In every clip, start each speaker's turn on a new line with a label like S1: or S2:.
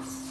S1: Deus.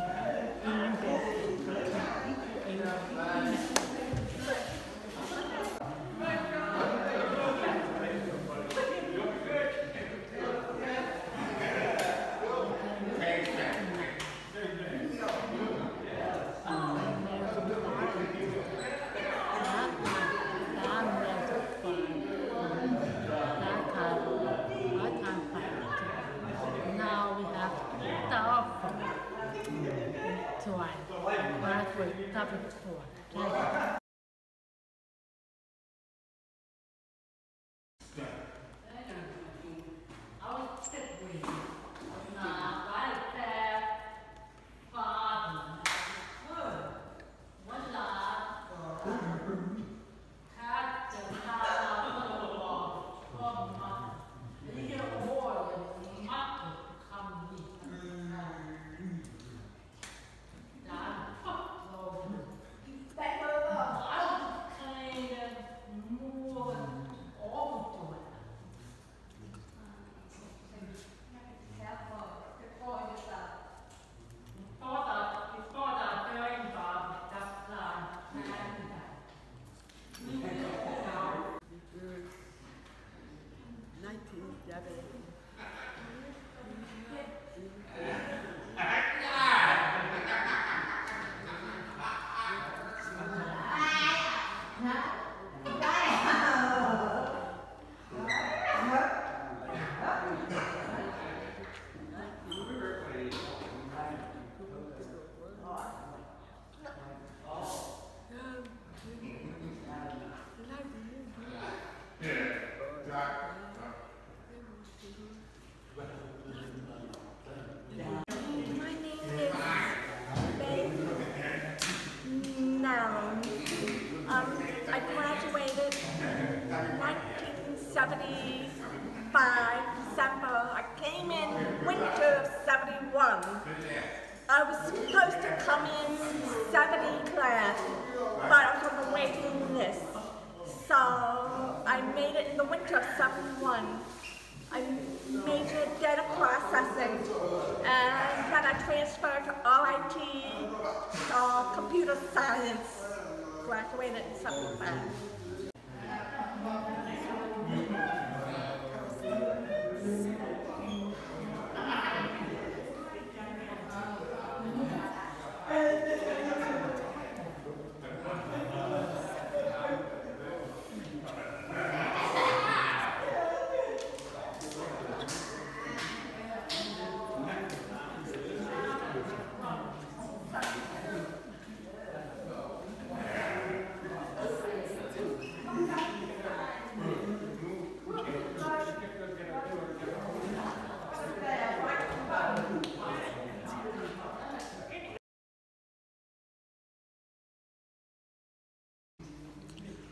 S2: kelas kelas W.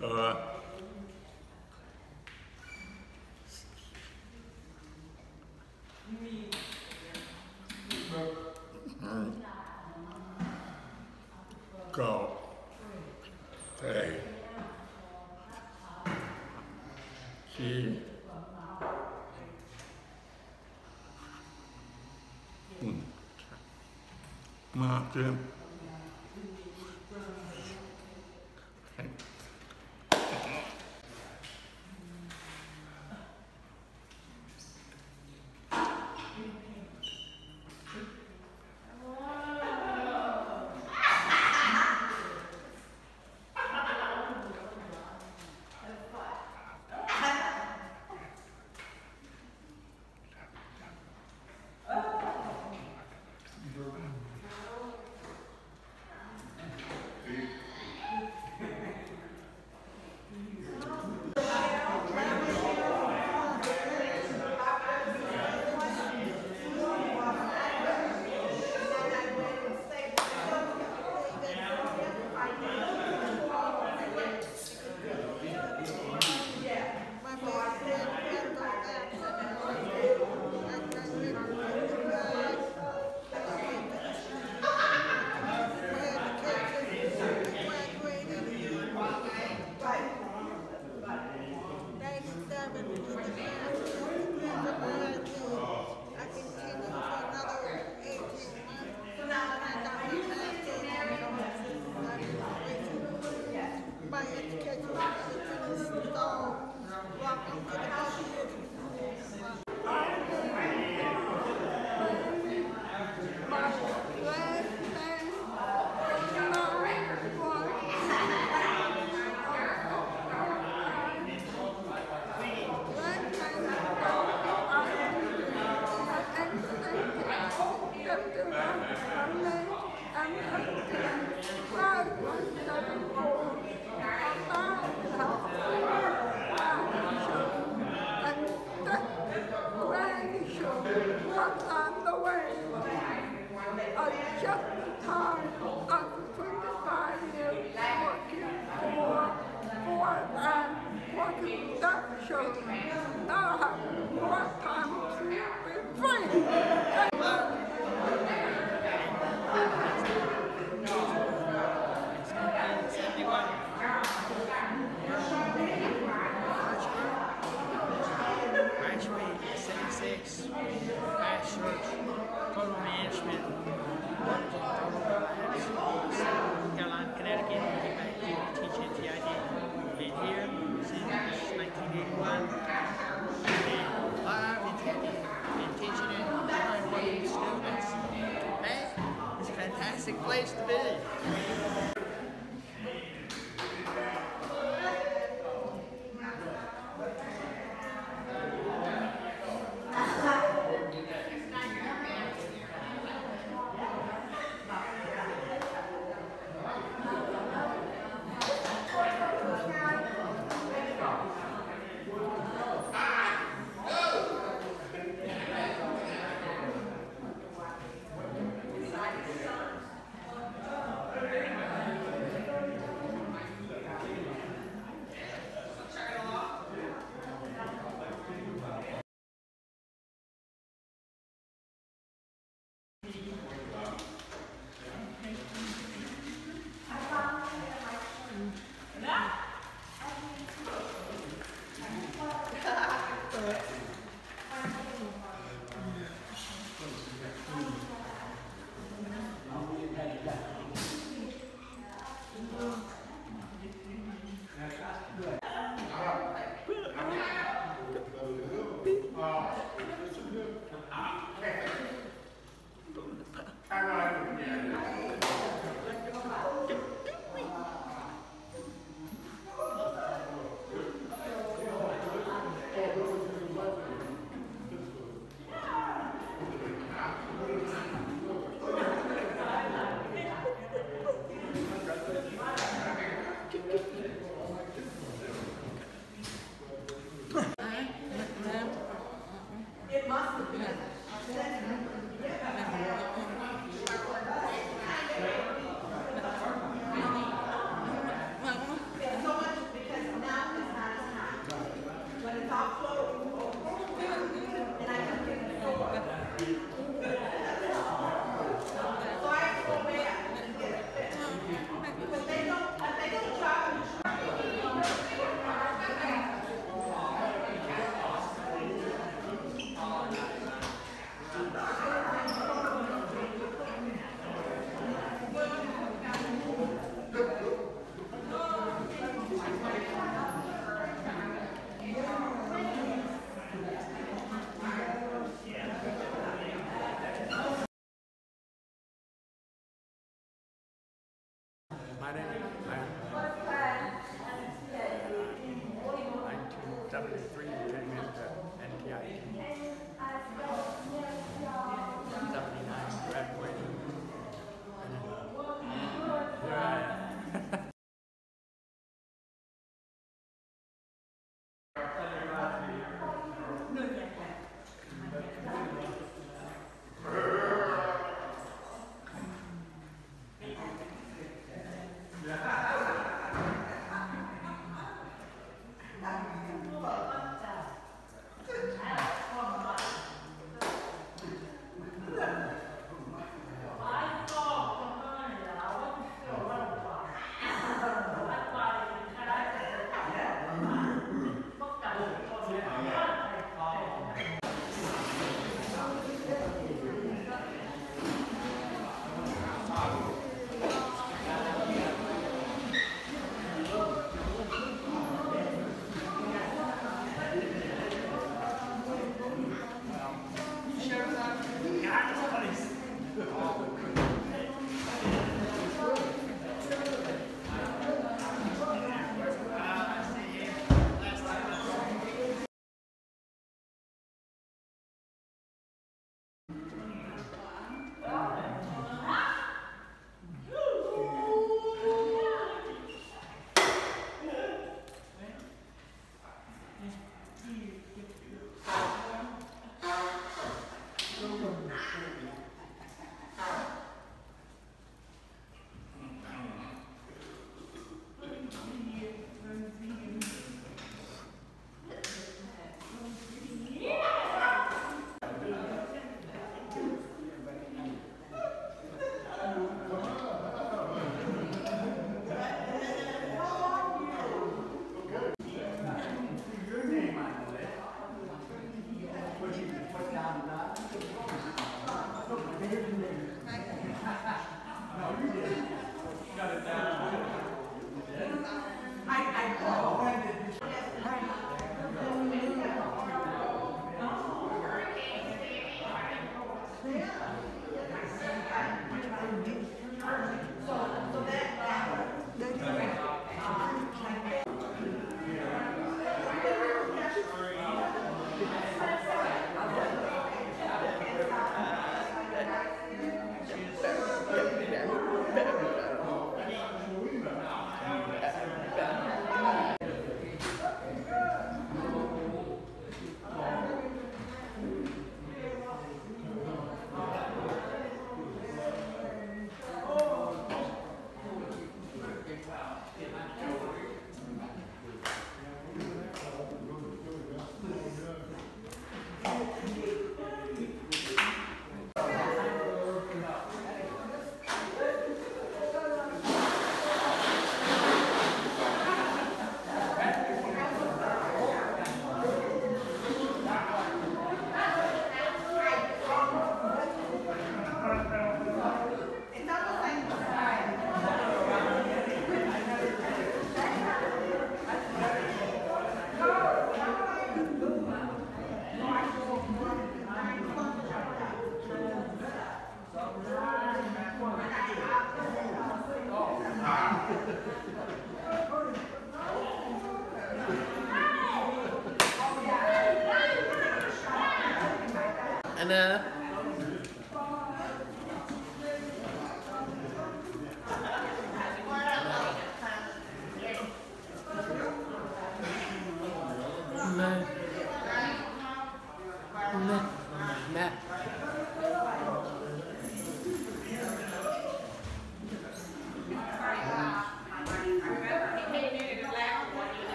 S3: Uh,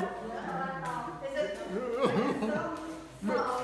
S2: 그래서